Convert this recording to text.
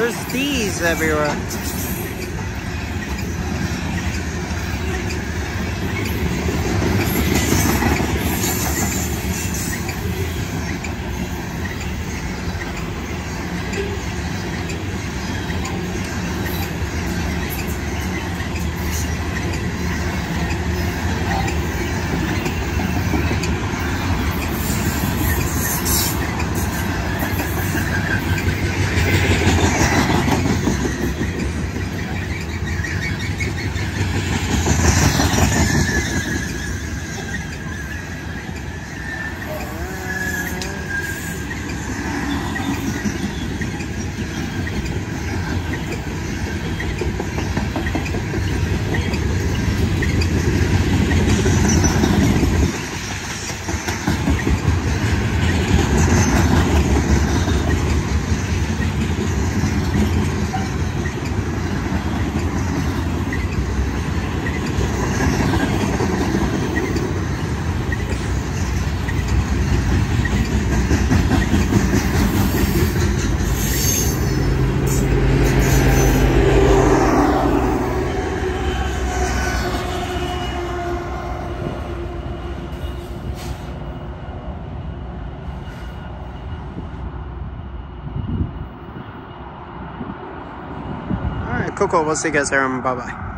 There's thieves everywhere. Cool, cool. We'll see you guys there. Bye bye.